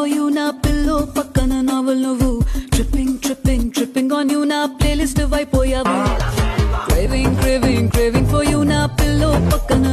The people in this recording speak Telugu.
for you నా పిల్లో పక్కన నవల్ నువ్వు. Tripping tripping tripping on you నా ప్లేలిస్ట్ అయిపోయావు craving craving craving for you నా పిల్లో పక్కన